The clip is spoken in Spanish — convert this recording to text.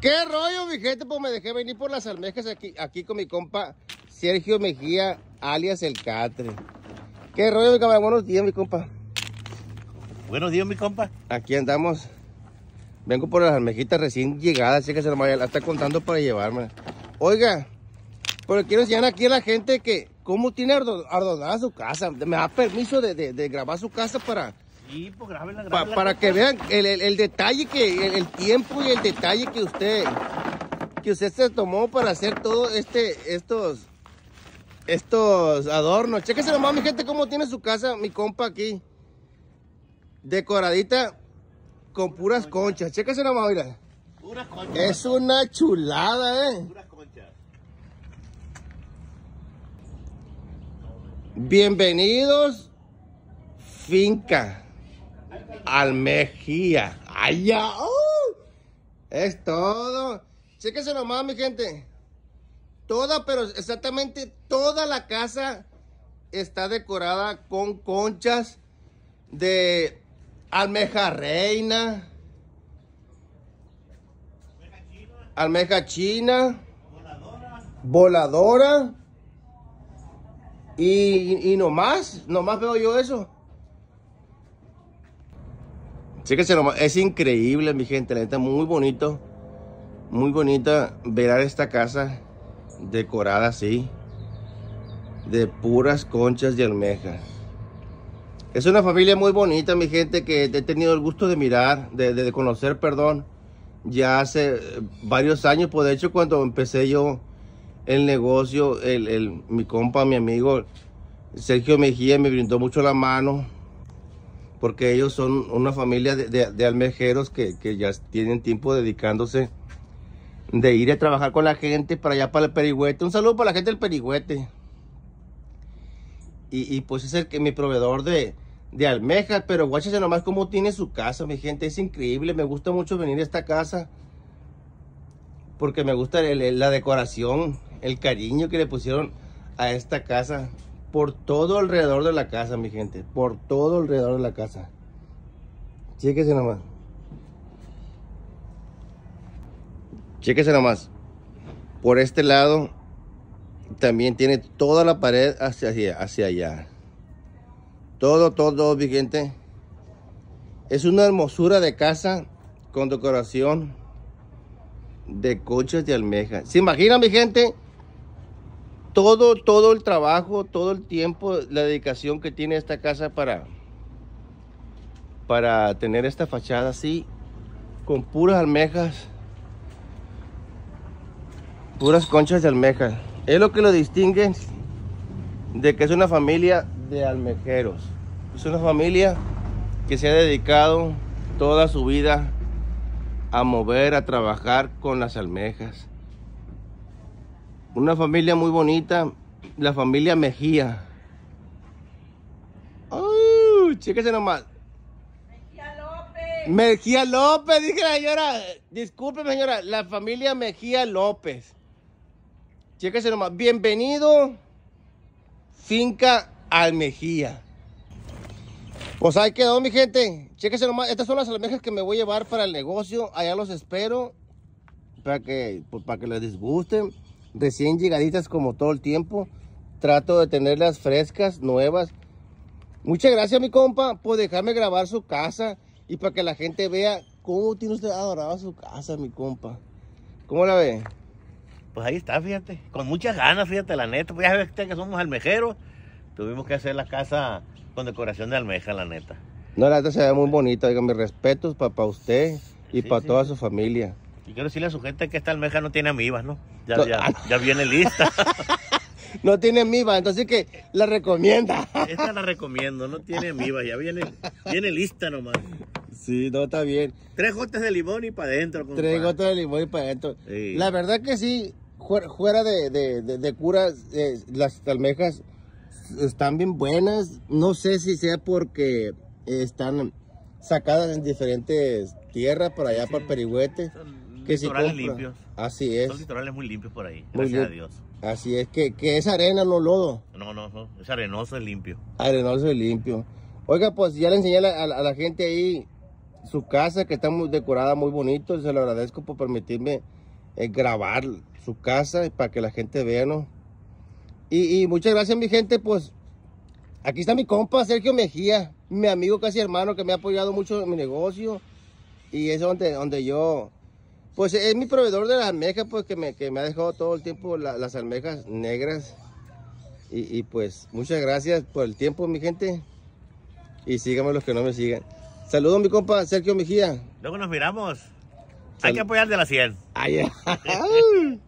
¿Qué rollo, mi gente? Pues me dejé venir por las almejas aquí, aquí con mi compa Sergio Mejía, alias El Catre. ¿Qué rollo, mi compa? Buenos días, mi compa. Buenos días, mi compa. Aquí andamos. Vengo por las almejitas recién llegadas, así que se la está contando para llevarme. Oiga, pero quiero enseñar aquí a la gente que cómo tiene ardonada su casa. Me da permiso de, de grabar su casa para Sí, pues grábenla, para que vean el, el, detalle que, el, tiempo y el detalle que usted, que usted se tomó para hacer todo este, estos, estos adornos. Chéquese nomás, mi gente, cómo tiene su casa, mi compa aquí. Decoradita con puras conchas. Chéquese nomás, mira. Puras conchas. Es una chulada, eh. Puras conchas. Bienvenidos, finca. Almejía. ¡Allá! ¡Uh! Es todo. Chéquese nomás, mi gente. Toda, pero exactamente toda la casa está decorada con conchas de almeja reina, almeja china, voladora, voladora y, y nomás, nomás veo yo eso. Chéquense nomás, es increíble, mi gente, la neta, muy bonito. Muy bonita ver esta casa decorada así. De puras conchas de almejas. Es una familia muy bonita, mi gente, que he tenido el gusto de mirar, de, conocer, perdón, ya hace varios años. Pues de hecho, cuando empecé yo el negocio, el, mi compa, mi amigo Sergio Mejía me brindó mucho la mano porque ellos son una familia de, almejeros que, ya tienen tiempo dedicándose de ir a trabajar con la gente para allá para el Perigüete. Un saludo para la gente del Perigüete. Y, pues es el que mi proveedor de, de almejas, pero guáchese nomás cómo tiene su casa, mi gente. Es increíble, me gusta mucho venir a esta casa. Porque me gusta la decoración, el cariño que le pusieron a esta casa por todo alrededor de la casa, mi gente. Por todo alrededor de la casa. Chéquese nomás. Chéquese nomás. Por este lado también tiene toda la pared hacia, allá. Todo, todo, mi gente. Es una hermosura de casa con decoración de coches de almeja. ¿Se imagina, mi gente? Todo, todo el trabajo, todo el tiempo, la dedicación que tiene esta casa para, para tener esta fachada así, con puras almejas, puras conchas de almejas. Es lo que lo distingue de que es una familia de almejeros. Es una familia que se ha dedicado toda su vida a mover, a trabajar con las almejas. Una familia muy bonita, la familia Mejía. ¡Uy! chéquese nomás. Mejía López. Mejía López, dije la señora. Disculpe, señora, la familia Mejía López. Chéquese nomás. Bienvenido, Finca Almejía. Pues ahí quedó, mi gente. Chéquese nomás. Estas son las almejas que me voy a llevar para el negocio. Allá los espero. Para que, pues, para que les disgusten recién llegaditas como todo el tiempo. Trato de tenerlas frescas, nuevas. Muchas gracias, mi compa, por dejarme grabar su casa y para que la gente vea cómo tiene usted adorado su casa, mi compa. ¿Cómo la ve? Pues ahí está, fíjate. Con muchas ganas, fíjate, la neta. Pues ya ves que somos almejeros. Tuvimos que hacer la casa con decoración de almeja, la neta. No, la neta se ve muy bonita. Oiga, mis respetos para usted y para toda su familia. Y quiero decirle a su gente que esta almeja no tiene amibas, ¿no? Ya, ya, ya viene lista. no tiene amibas, entonces que la recomienda. Esta la recomiendo, no tiene amibas, ya viene, viene lista nomás. Sí, no, está bien. Tres gotas de limón y para adentro. Tres gotas de limón y para adentro. La verdad que sí, fuera de, de, de, curas, eh, las almejas están bien buenas. No sé si sea porque están sacadas en diferentes tierras por allá, por Perigüete que litorales limpios. Así es. Son litorales muy limpios por ahí, gracias a Dios. Así es, que, que es arena, no lodo. No, no, no, es arenoso, es limpio. Arenoso y limpio. Oiga, pues ya le enseñé a la, gente ahí su casa que está muy decorada, muy bonito. Se lo agradezco por permitirme eh, grabar su casa para que la gente vea, ¿no? Y, y muchas gracias, mi gente, pues aquí está mi compa Sergio Mejía, mi amigo casi hermano que me ha apoyado mucho en mi negocio. Y es donde, donde yo, pues es mi proveedor de las almejas, pues que me, que me ha dejado todo el tiempo la- las almejas negras. Y, y, pues muchas gracias por el tiempo, mi gente. Y síganme los que no me sigan. Saludos, mi compa Sergio Mejía. Luego nos miramos. Sal- Hay que apoyar de la 100. Ay, ay.